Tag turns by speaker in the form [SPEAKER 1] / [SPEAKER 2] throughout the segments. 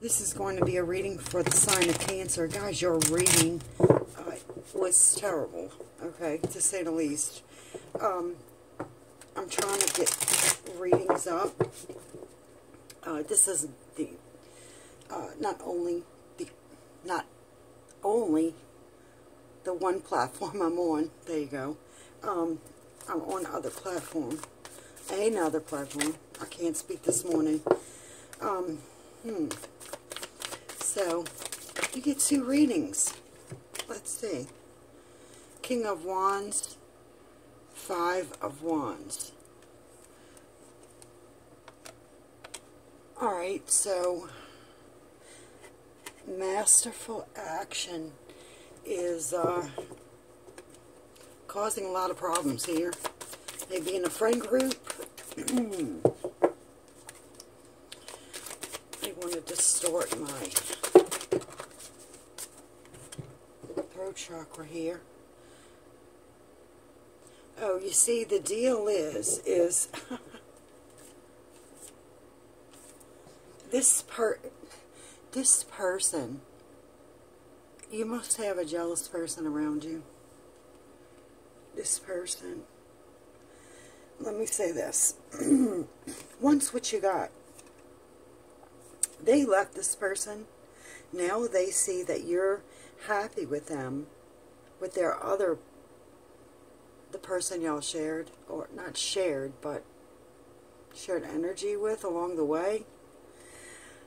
[SPEAKER 1] This is going to be a reading for the sign of Cancer. Guys, your reading uh, was terrible, okay, to say the least. Um, I'm trying to get readings up. Uh, this is the, uh, not only the, not only the one platform I'm on. There you go. Um, I'm on other platform. Another platform. I can't speak this morning. Um, hmm. So, you get two readings. Let's see. King of Wands, Five of Wands. Alright, so masterful action is uh, causing a lot of problems here. Maybe in a friend group. want to distort my throat chakra here. Oh, you see, the deal is, is this per, this person, you must have a jealous person around you. This person. Let me say this. Once what you got, they left this person. Now they see that you're happy with them, with their other the person y'all shared, or not shared, but shared energy with along the way,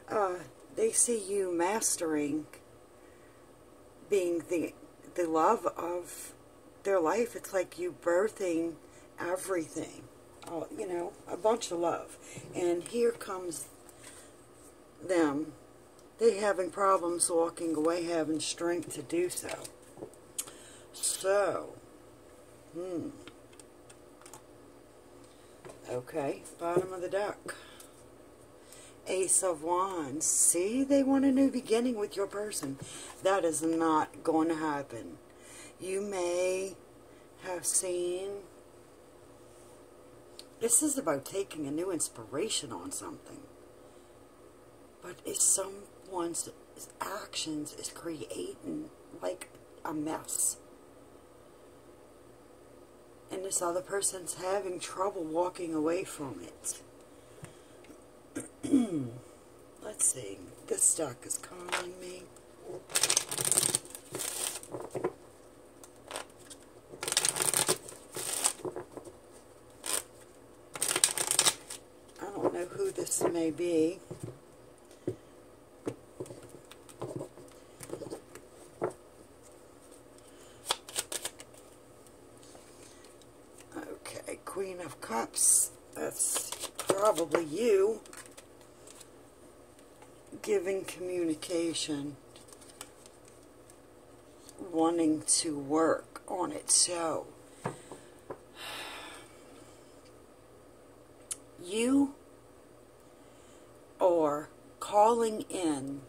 [SPEAKER 1] uh, they see you mastering being the the love of their life. It's like you birthing everything, uh, you know, a bunch of love. And here comes them. They having problems walking away, having strength to do so. So, Hmm. Okay, bottom of the deck. Ace of Wands. See, they want a new beginning with your person. That is not going to happen. You may have seen... This is about taking a new inspiration on something. But if someone's actions is creating, like, a mess and this other person's having trouble walking away from it. Let's see. This deck is calling me. I don't know who this may be. Of Cups. That's probably you giving communication, wanting to work on it. So, you are calling in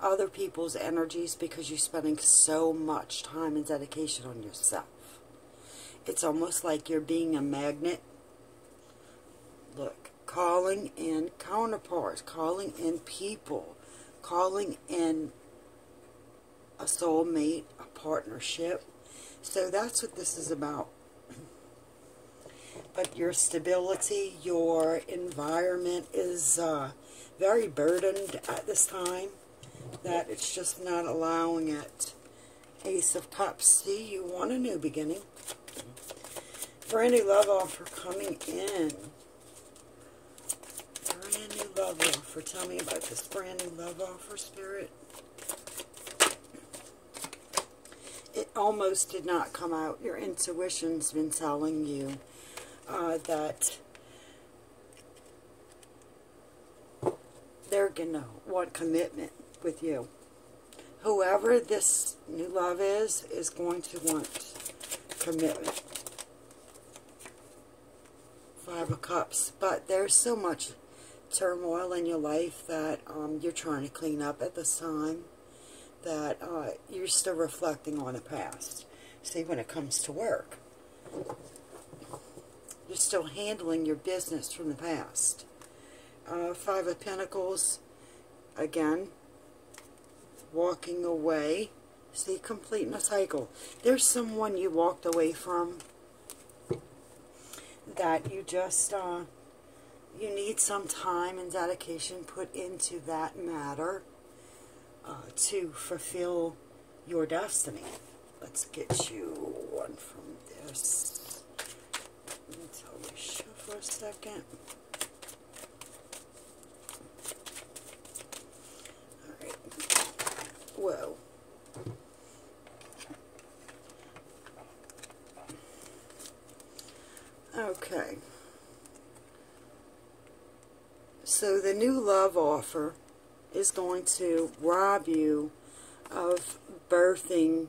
[SPEAKER 1] other people's energies because you're spending so much time and dedication on yourself. It's almost like you're being a magnet. Look, calling in counterparts, calling in people, calling in a soulmate, a partnership. So that's what this is about. But your stability, your environment is uh, very burdened at this time. That it's just not allowing it. Ace of Cups. See, you want a new beginning brand new love offer coming in. Brand new love offer. Tell me about this brand new love offer, Spirit. It almost did not come out. Your intuition's been telling you uh, that they're going to want commitment with you. Whoever this new love is, is going to want commitment. Five of Cups. But there's so much turmoil in your life that um, you're trying to clean up at this time. That uh, you're still reflecting on the past. See, when it comes to work. You're still handling your business from the past. Uh, Five of Pentacles. again, walking away. See, completing a cycle. There's someone you walked away from that you just, uh, you need some time and dedication put into that matter uh, to fulfill your destiny. Let's get you one from this. Until we shift for a second. Alright. Whoa. Okay. So the new love offer is going to rob you of birthing,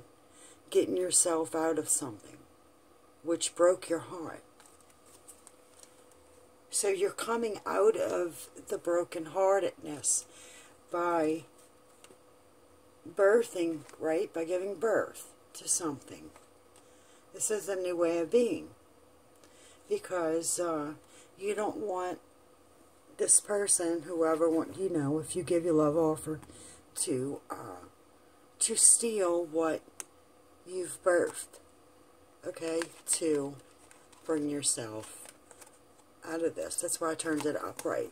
[SPEAKER 1] getting yourself out of something, which broke your heart. So you're coming out of the brokenheartedness by birthing, right? By giving birth to something. This is a new way of being. Because uh, you don't want this person, whoever, want, you know, if you give your love offer, to, uh, to steal what you've birthed, okay, to bring yourself out of this. That's why I turned it upright.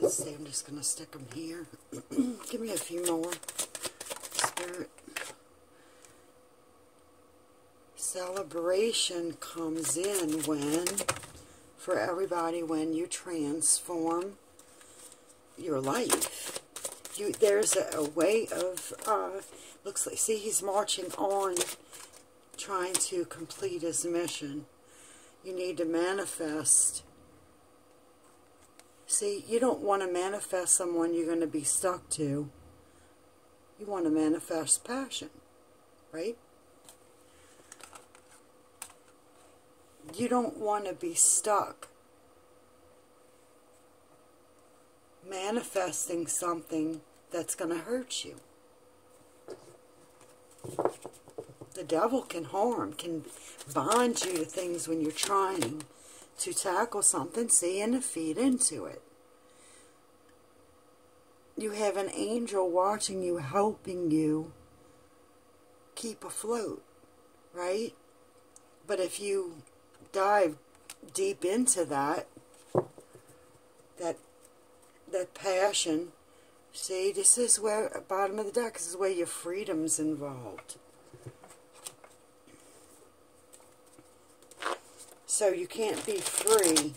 [SPEAKER 1] Let's see, I'm just going to stick them here. Give me a few more. Spirit celebration comes in when, for everybody, when you transform your life. You, there's a, a way of, uh, looks like, see, he's marching on, trying to complete his mission. You need to manifest. See, you don't want to manifest someone you're going to be stuck to. You want to manifest passion, right? You don't want to be stuck manifesting something that's going to hurt you. The devil can harm, can bind you to things when you're trying to tackle something, see, and feed into it. You have an angel watching you, helping you keep afloat, right? But if you dive deep into that, that, that passion, see, this is where, bottom of the deck, this is where your freedom's involved. So you can't be free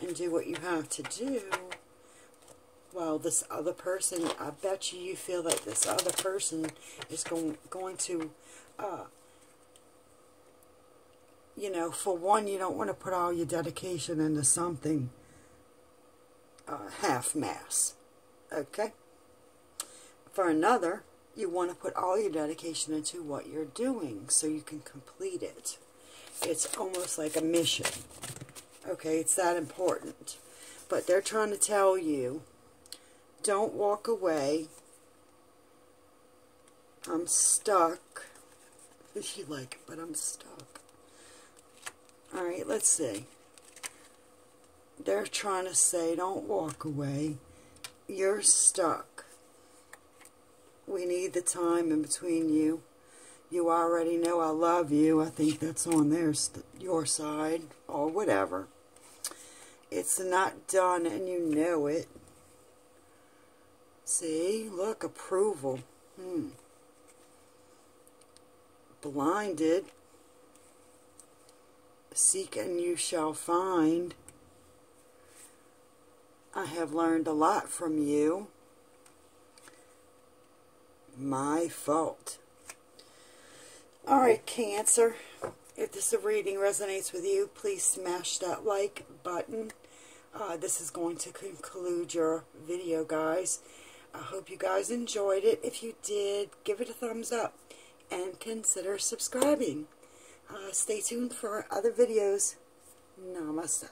[SPEAKER 1] and do what you have to do while this other person, I bet you you feel that this other person is going, going to uh, you know, for one, you don't want to put all your dedication into something uh, half-mass, okay? For another, you want to put all your dedication into what you're doing so you can complete it. It's almost like a mission, okay? It's that important. But they're trying to tell you, don't walk away. I'm stuck. You like but I'm stuck. Alright, let's see. They're trying to say, don't walk away. You're stuck. We need the time in between you. You already know I love you. I think that's on their your side or whatever. It's not done and you know it. See? Look, approval. Hmm. Blinded. Seek and you shall find. I have learned a lot from you. My fault. Alright, Cancer. If this reading resonates with you, please smash that like button. Uh, this is going to conclude your video, guys. I hope you guys enjoyed it. If you did, give it a thumbs up and consider subscribing. Uh, stay tuned for other videos. Namaste.